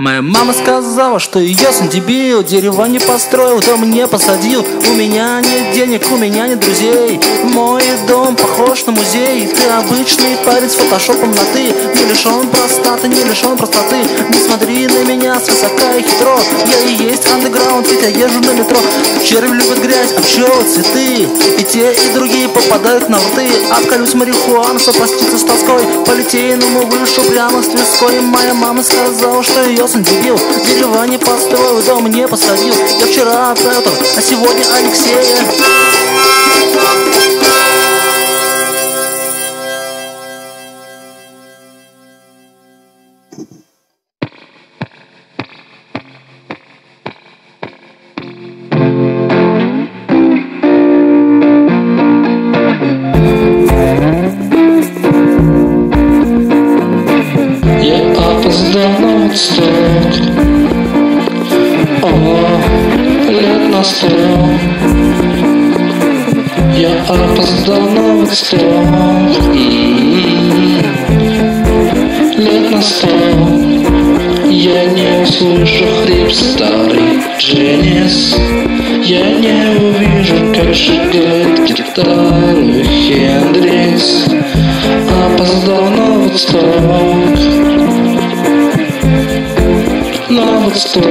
Моя мама сказала, что я сын дебил Дерево не построил, дом не посадил. У меня нет денег, у меня нет друзей. Мой дом похож на музей. Ты обычный парень с фотошопом на ты Не лишен простаты, не лишен простоты. Не смотри на меня свысока и хитро. Я и есть андеграунд, ведь я езжу на метро. Червь любит грязь, а пчелы цветы. И те, и другие попадают на рты. Обколюсь марихуану, сопроститься с тоской. По литейному вышу прямо с треской Моя мама сказала, что ее сын дебил Дерева не построил, дом не посадил. Я вчера Петр, а сегодня Алексея. На восток О, лет на сто. Я опоздал на М-м-м. Лет на сто. Я не услышу хрип старый Дженнис. Я не увижу, как шагает гитару Хендрикс Опоздал на восток восток,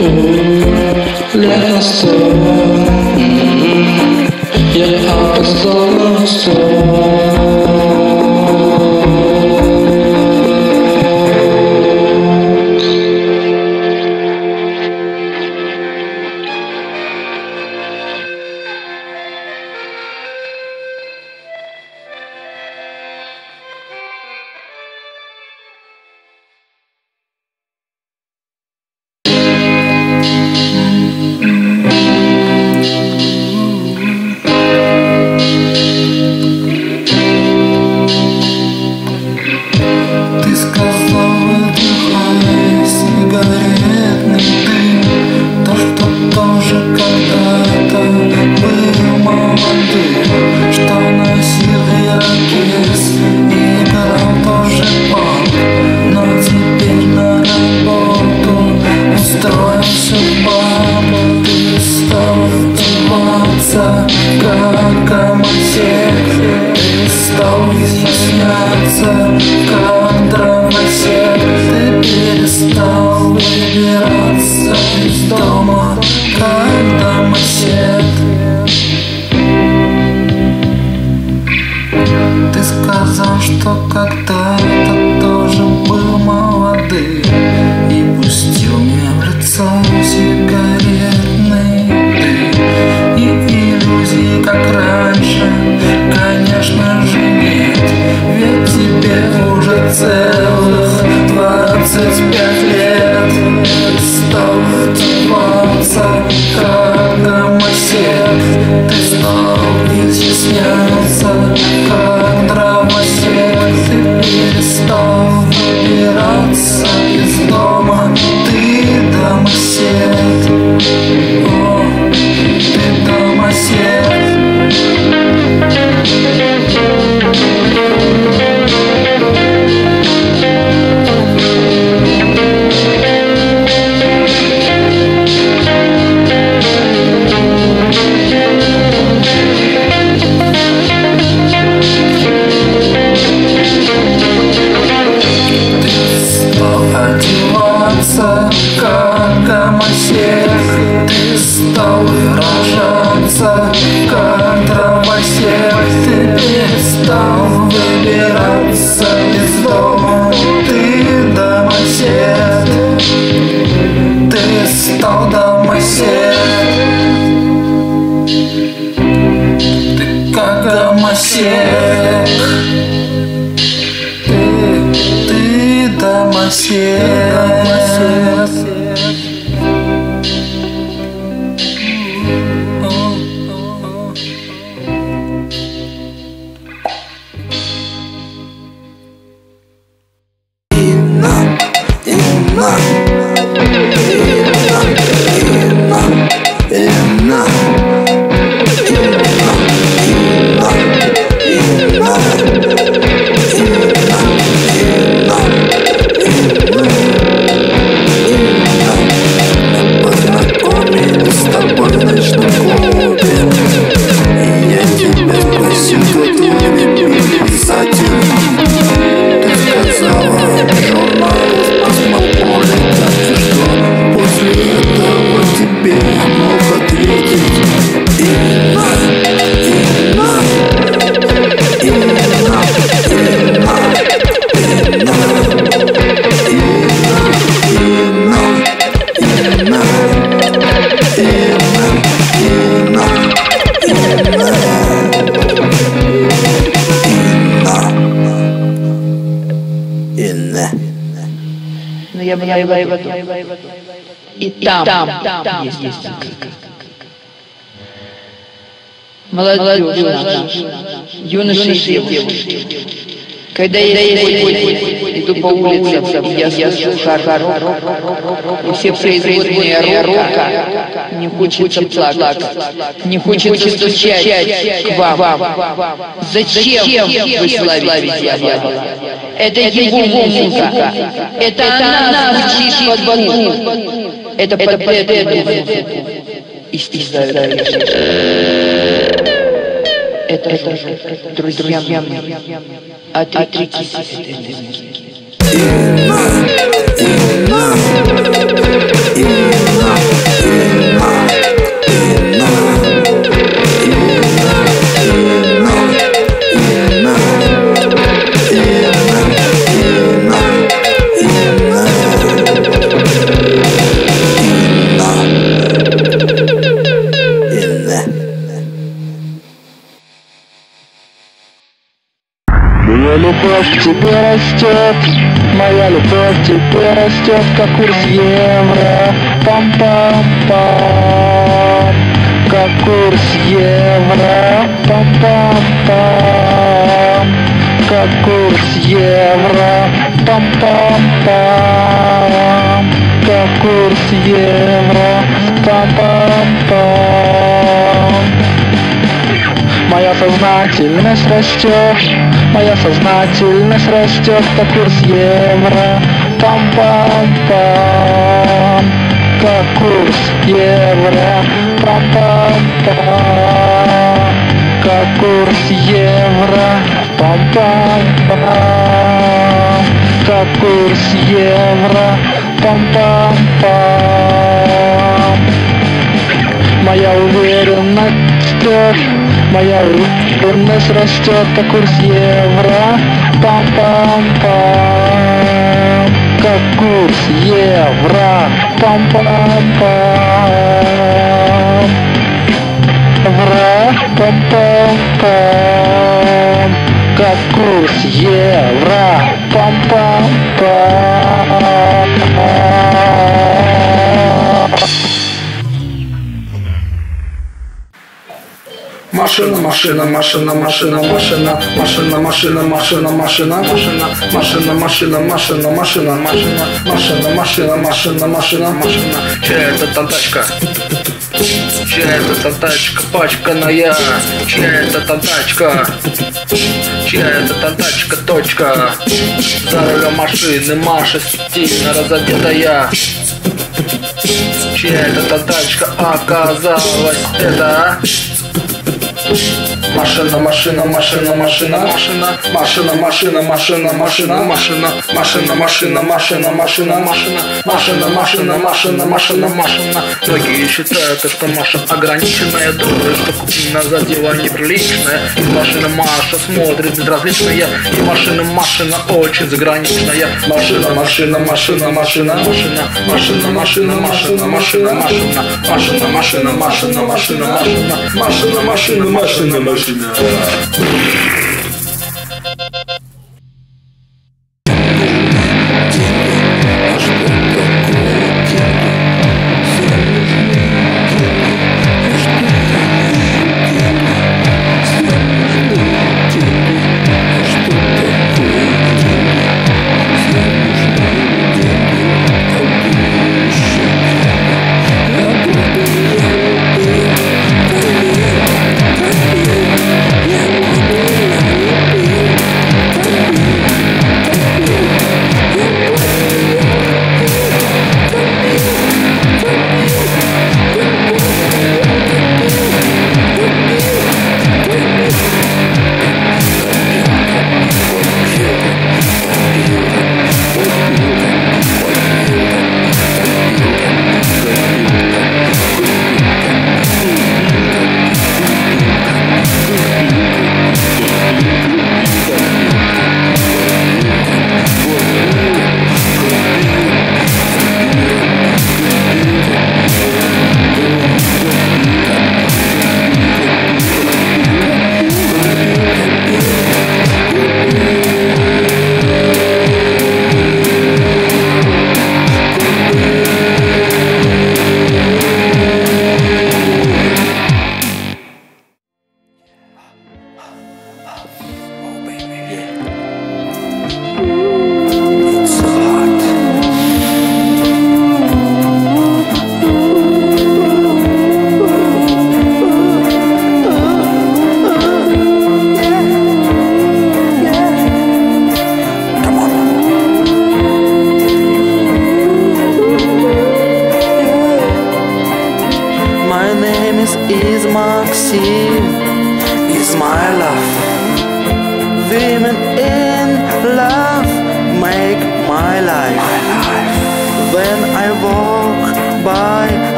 У, лет на сто, М, я опоздал на восток. Изъясняться, как дровосек Ты перестал выбираться из дома, как домосед Ты сказал, что когда-то целых двадцать пять лет. Стал одеваться, как гомосек Ты стал изъясняться, Но я была и в. И там, есть Молодежь наша, юноши и девушки. Когда я сегодня иду по улицам, я слышу рок, и все производные рока, не хочется плакать, не хочется стучать к вам. Зачем вы славите дьявола? Это его музыка, это она звучит под боку, это под эту истязают. Это, это же, друзья мои, отрекитесь от этой музыки. Yeah. Растет, как курс евро. Пам-пам-пам, как курс евро. Пам-пам-пам, как курс евро. Пам-пам-пам, как курс евро. Пам-пам-пам. Моя сознательность растет, моя сознательность растет, как курс евро. Пам-пам-пам, как курс евро. Пам-пам-пам, как курс евро. Пам-пам-пам, как курс евро. Пам-пам-пам. Моя уверенность растет, моя уверенность растет, как курс евро. Пам-пам-пам, как курс евро. Пам-пам-пам. Евро, пам-пам-пам, как курс евро. Пам-пам-пам. Машина, машина, машина, машина, машина, машина, машина, машина, машина, машина, машина, машина, машина, машина, машина, машина, машина, машина, машина, машина. Чья это там тачка? Чья это там тачка пачканая? Чья это там тачка? Чья это там тачка, точка? За рулем машины Маша стильно разодетая. Чья это там тачка оказалась? Это Deus. Машина, машина, машина, машина, машина, машина, машина, машина, машина, машина, машина, машина, машина, машина, машина, машина, машина, машина, машина, машина. Многие считают, что Маша ограниченная, думают, что куплена за дело неприличное. И машина Маша смотрит безразличная, и машина Машина очень заграничная. Машина, машина, машина, машина, машина, машина, машина, машина, машина, машина, машина, машина, машина, машина, машина, машина, машина, машина, машина. International.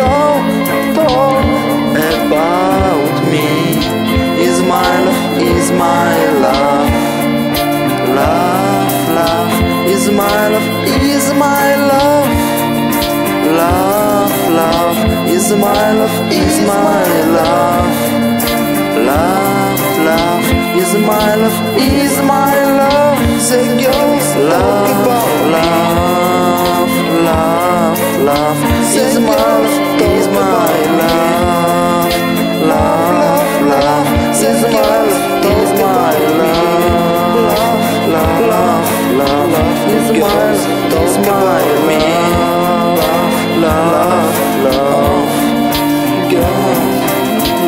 Don't about me. Is my love, is my love. Love, love, is my love, is my love. Love, love, is my love, is my love. Love, love, is my love, is my love. The girls love, love, love, love, is my love, is my love. Love, love, is my love, is my love. Love, love, love, is my love, is my love. Love, love, girl.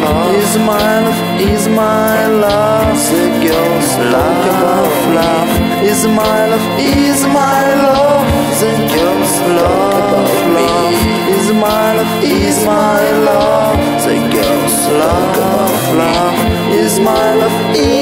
Love is my love, is my love. Girls talk about love. Is my love, is my love. Girls love love. Is my love, is my love. Girls love love. Is my love, is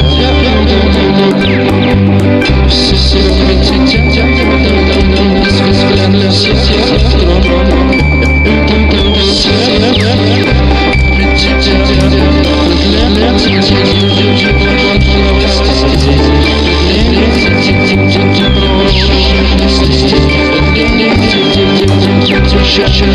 В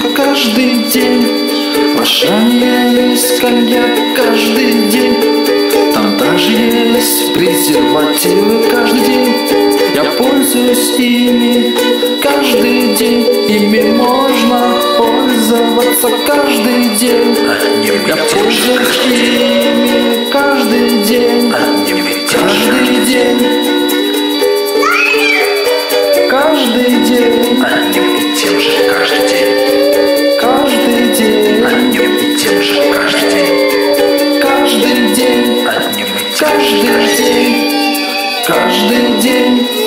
водка каждый день. В Ашане есть коньяк каждый день. Там даже есть презервативы каждый день. Я пользуюсь ими каждый день. Ими можно пользоваться каждый день. Я пользуюсь ими каждый день. Каждый день. Каждый день. Одним и тем же каждый день. Каждый день. Каждый день.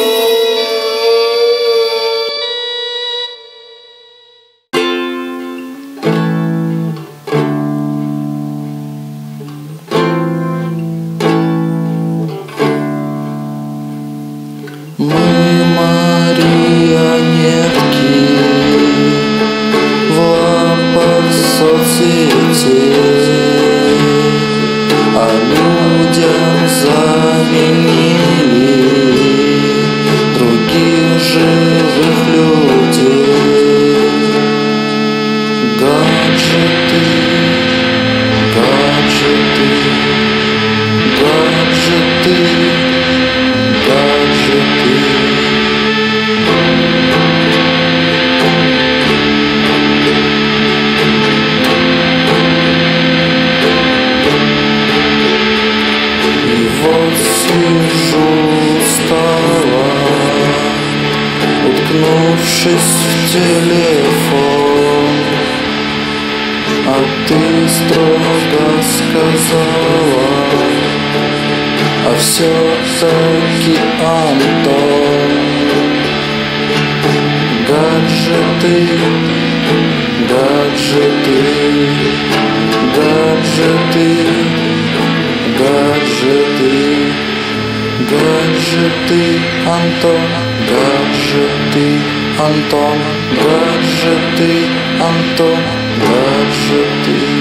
me. Гаджеты, гаджеты, гаджеты, гаджеты, гаджеты, Антон, гаджеты, Антон, гаджеты, Антон, гаджеты. Гаджеты,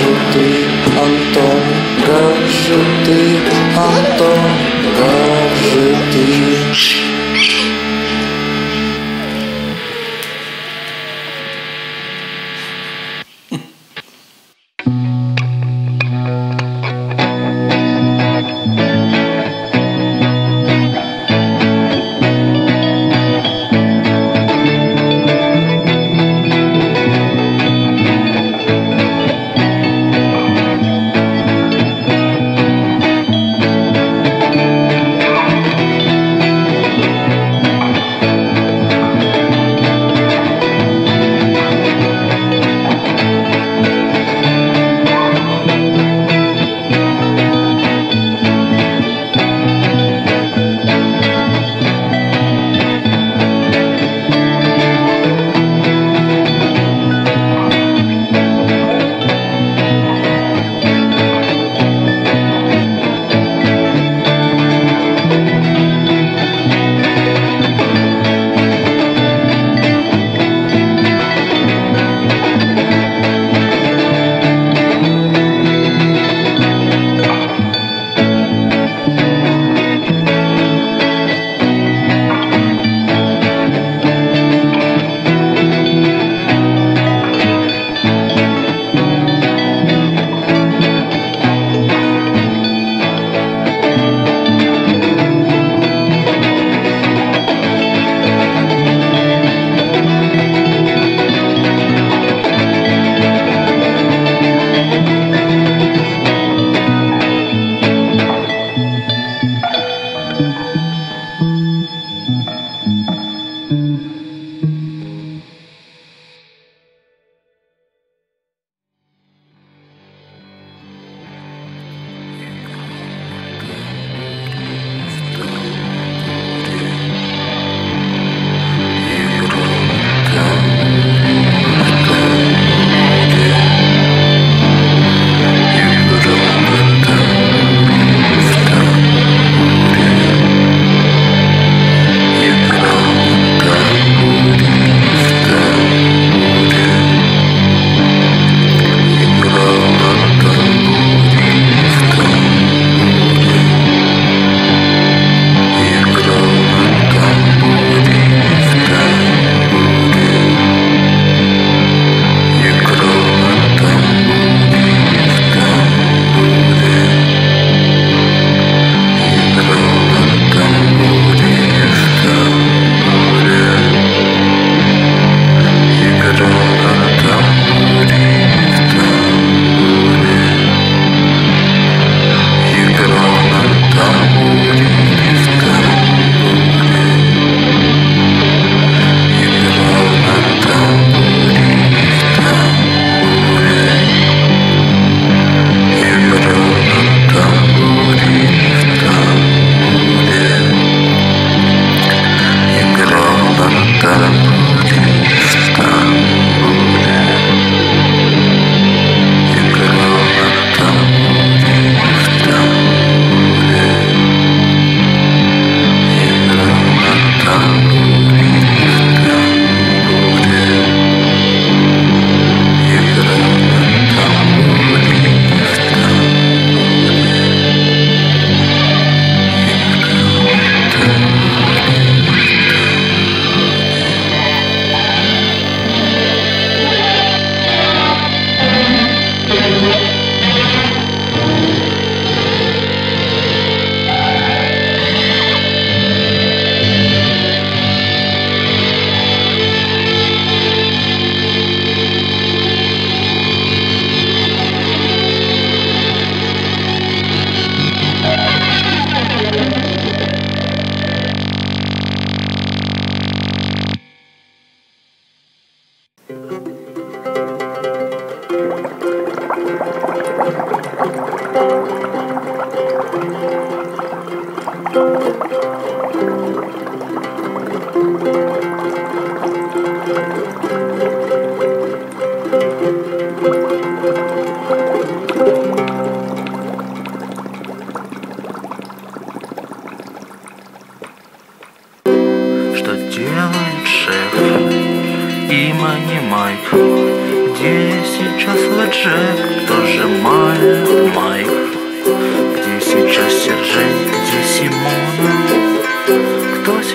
гаджеты, Антон, гаджеты, Антон, гаджеты. Что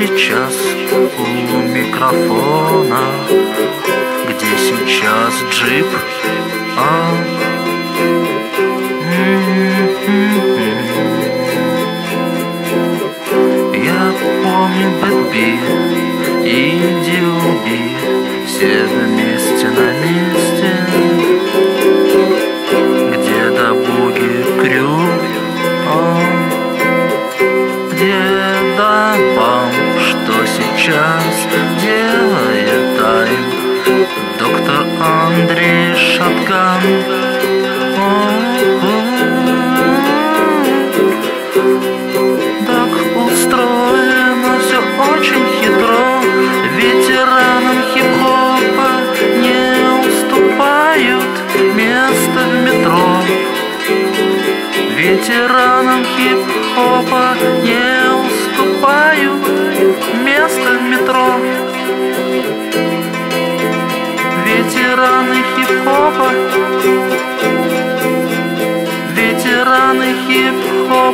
Сейчас у микрофона? Где сейчас джип? А? Я помню Бэтби и Дилби Все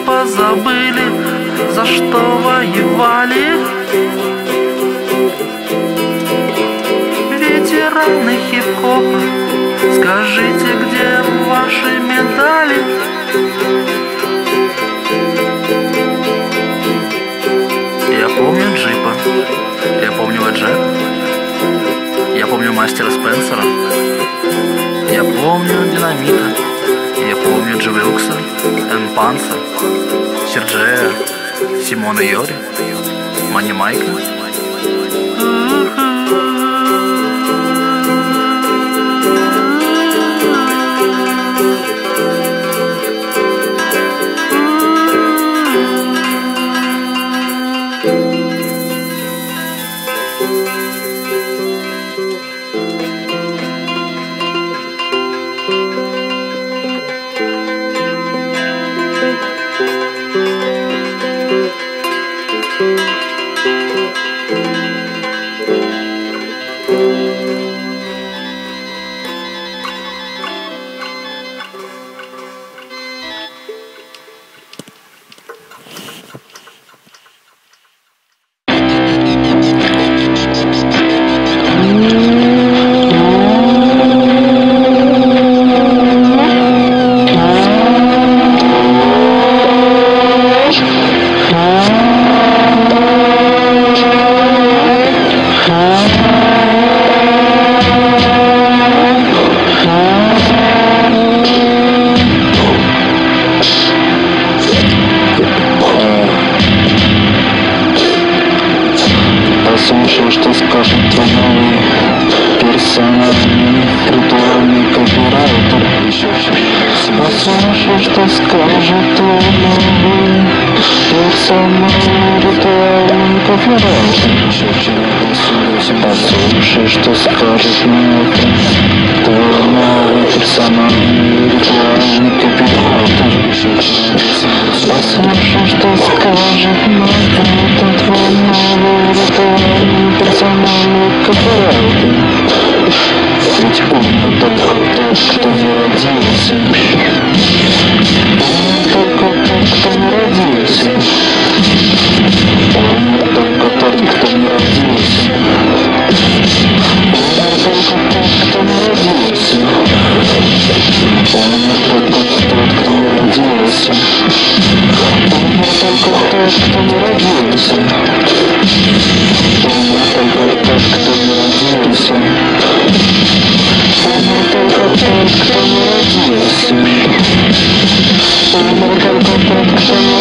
хип-хопа забыли, за что воевали Ветераны хип-хопа, скажите, где ваши медали? Я помню джипа, я помню Джек, я помню мастера Спенсера, я помню динамита, я помню Дживилкса, Энпанса, Серджея, Симона Йори, Мани Майка. Послушай, что скажет мне твой новый персональный ритуальный копирайтер. Послушай, что скажет мне это твой новый ритуальный персональный копирайтер. Ведь только тот, кто не родился. Только тот, кто не родился. Только тот, кто не родился. Thank you.